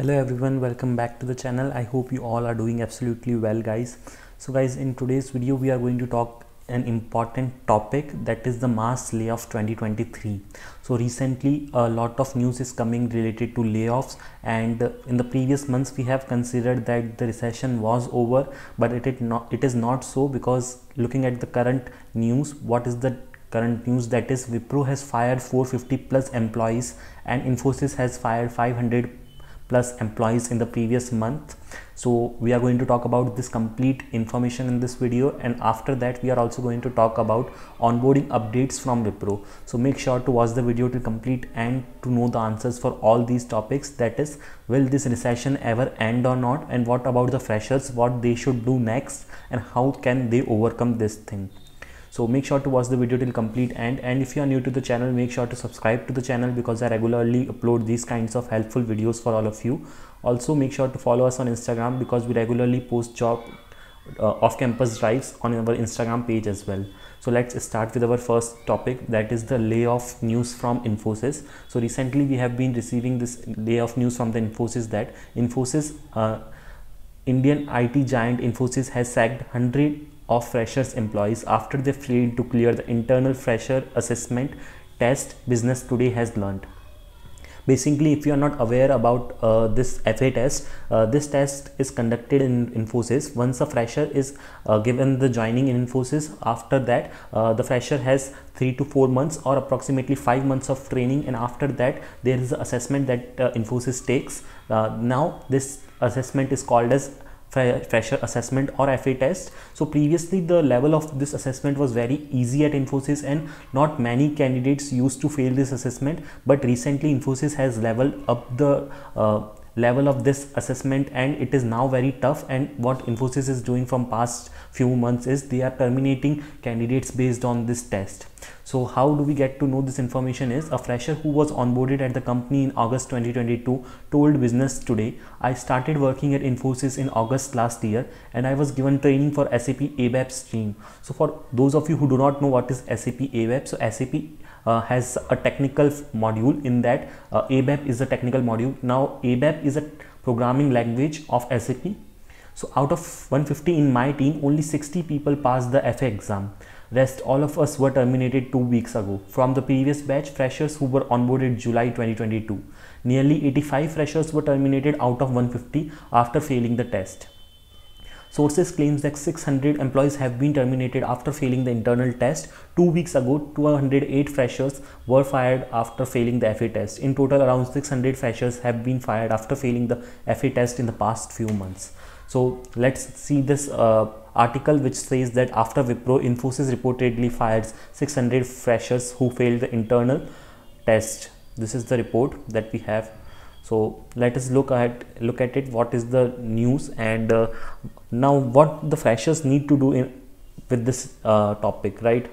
hello everyone welcome back to the channel. I hope you all are doing absolutely well guys. So guys in today's video we are going to talk an important topic that is the mass layoff 2023 so recently a lot of news is coming related to layoffs and in the previous months we have considered that the recession was over but it is not it is not so because looking at the current news what is the current news? That is Wipro has fired 450 plus employees and Infosys has fired 500 plus employees in the previous month. So we are going to talk about this complete information in this video. And after that we are also going to talk about onboarding updates from Wipro. So make sure to watch the video to complete and to know the answers for all these topics. That is will this recession ever end or not? And what about the freshers? What they should do next? And how can they overcome this thing so make sure to watch the video till complete end. And if you are new to the channel make sure to subscribe to the channel because i regularly upload these kinds of helpful videos for all of you. Also make sure to follow us on instagram because we regularly post job uh, off-campus drives on our instagram page as well. So let's start with our first topic that is the layoff news from infosys. So recently we have been receiving this layoff news from the infosys that infosys uh, indian it giant infosys has sacked 100 of freshers employees after they failed to clear the internal fresher assessment test business today has learned. Basically if you are not aware about uh, this fa test uh, this test is conducted in infosys. Once a fresher is uh, given the joining in infosys after that uh, the fresher has three to four months or approximately five months of training and after that there is an assessment that uh, infosys takes. Uh, now this assessment is called as fresher assessment or FA test. So previously the level of this assessment was very easy at Infosys and not many candidates used to fail this assessment but recently Infosys has leveled up the uh, level of this assessment and it is now very tough and what Infosys is doing from past few months is they are terminating candidates based on this test. So how do we get to know this information is a fresher who was onboarded at the company in August 2022 told business today I started working at Infosys in August last year and I was given training for SAP ABAP stream. So for those of you who do not know what is SAP ABAP so SAP uh, has a technical module in that uh, ABAP is a technical module. Now ABAP is a programming language of SAP. So out of 150 in my team, only 60 people passed the FA exam. Rest all of us were terminated two weeks ago from the previous batch freshers who were onboarded July 2022. Nearly 85 freshers were terminated out of 150 after failing the test. Sources claims that 600 employees have been terminated after failing the internal test. Two weeks ago, 208 freshers were fired after failing the FA test. In total, around 600 freshers have been fired after failing the FA test in the past few months. So let's see this uh, article which says that after Wipro, Infosys reportedly fires 600 freshers who failed the internal test. This is the report that we have so let us look at look at it what is the news and uh, now what the freshers need to do in with this uh, topic right?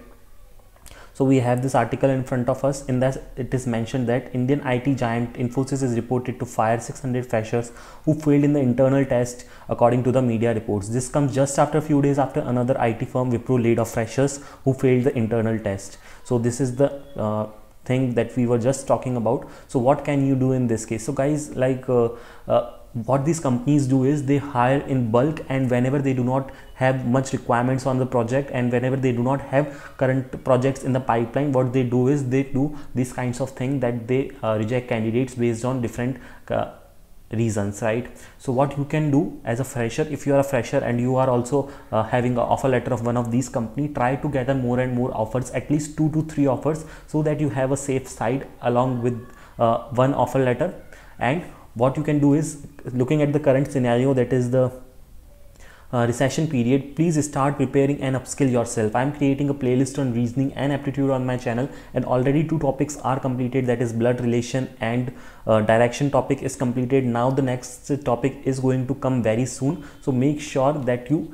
So we have this article in front of us. In that it is mentioned that indian it giant infosys is reported to fire 600 freshers who failed in the internal test according to the media reports. This comes just after a few days after another it firm wipro laid off freshers who failed the internal test. So this is the uh, thing that we were just talking about. So what can you do in this case? So guys like uh, uh, what these companies do is they hire in bulk and whenever they do not have much requirements on the project and whenever they do not have current projects in the pipeline what they do is they do these kinds of thing that they uh, reject candidates based on different uh, reasons right? So what you can do as a fresher if you are a fresher and you are also uh, having an offer letter of one of these company try to gather more and more offers at least two to three offers so that you have a safe side along with uh, one offer letter. And what you can do is looking at the current scenario that is the uh, recession period, please start preparing and upskill yourself. I am creating a playlist on reasoning and aptitude on my channel and already two topics are completed that is blood relation and uh, direction topic is completed. Now the next topic is going to come very soon. So make sure that you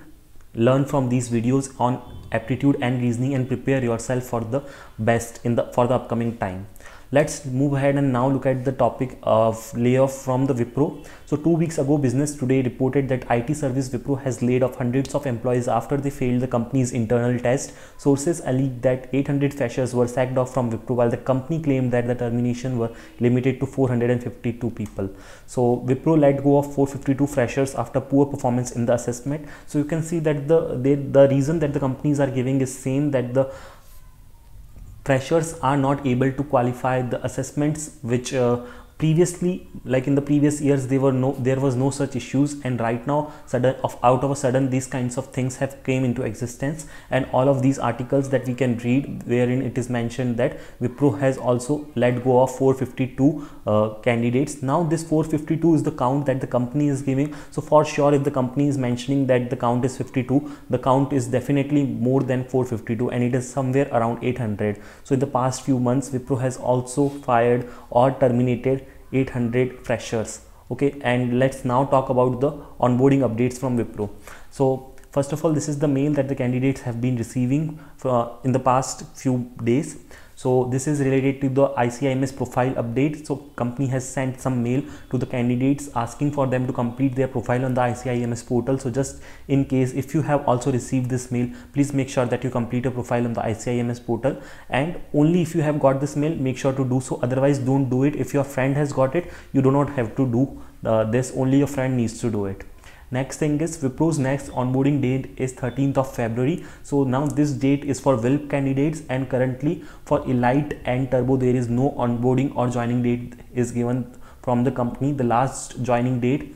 learn from these videos on aptitude and reasoning and prepare yourself for the best in the for the upcoming time let's move ahead and now look at the topic of layoff from the Wipro. So two weeks ago, Business Today reported that IT service Wipro has laid off hundreds of employees after they failed the company's internal test. Sources alleged that 800 freshers were sacked off from Wipro, while the company claimed that the termination were limited to 452 people. So Wipro let go of 452 freshers after poor performance in the assessment. So you can see that the they, the reason that the companies are giving is same that the freshers are not able to qualify the assessments which uh, previously like in the previous years there were no there was no such issues. And right now sudden of out of a sudden these kinds of things have came into existence. And all of these articles that we can read wherein it is mentioned that Wipro has also let go of 452 uh, candidates. Now this 452 is the count that the company is giving. So for sure if the company is mentioning that the count is 52 the count is definitely more than 452 and it is somewhere around 800 so in the past few months Wipro has also fired or terminated 800 freshers okay? And let's now talk about the onboarding updates from Wipro. So first of all this is the mail that the candidates have been receiving for, uh, in the past few days so this is related to the ICIMS profile update. So company has sent some mail to the candidates asking for them to complete their profile on the ICIMS portal. So just in case if you have also received this mail, please make sure that you complete a profile on the ICIMS portal and only if you have got this mail, make sure to do so. Otherwise don't do it. If your friend has got it, you do not have to do uh, this. Only your friend needs to do it next thing is Wipro's next onboarding date is 13th of February. So now this date is for WILP candidates and currently for Elite and Turbo there is no onboarding or joining date is given from the company. The last joining date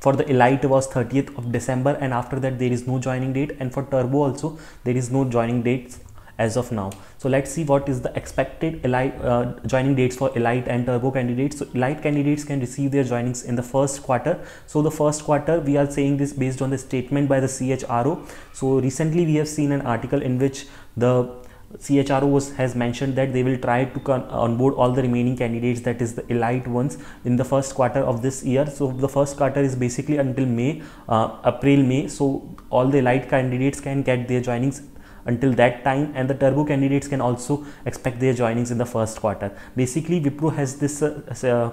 for the elite was 30th of december and after that there is no joining date. And for turbo also there is no joining dates as of now. So let's see what is the expected elite uh, joining dates for elite and turbo candidates. So elite candidates can receive their joinings in the first quarter. So the first quarter we are saying this based on the statement by the chro so recently we have seen an article in which the CHRO was, has mentioned that they will try to onboard all the remaining candidates that is the elite ones in the first quarter of this year. So the first quarter is basically until May uh, April May. So all the elite candidates can get their joinings until that time and the turbo candidates can also expect their joinings in the first quarter. Basically wipro has this uh, uh,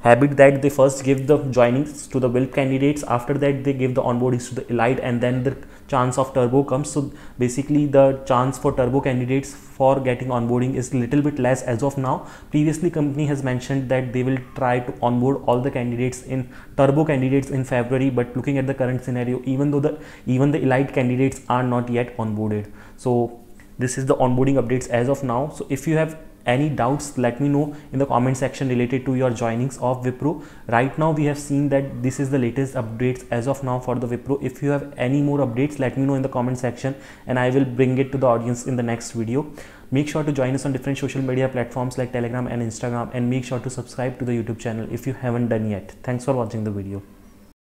habit that they first give the joinings to the WILP candidates. After that they give the onboardings to the elite and then the chance of turbo comes. So basically the chance for turbo candidates for getting onboarding is little bit less as of now. Previously company has mentioned that they will try to onboard all the candidates in turbo candidates in february but looking at the current scenario even though the even the elite candidates are not yet onboarded. So this is the onboarding updates as of now. So if you have any doubts let me know in the comment section related to your joinings of Wipro. Right now we have seen that this is the latest updates as of now for the Wipro. If you have any more updates let me know in the comment section and I will bring it to the audience in the next video. Make sure to join us on different social media platforms like telegram and instagram and make sure to subscribe to the youtube channel if you haven't done yet. Thanks for watching the video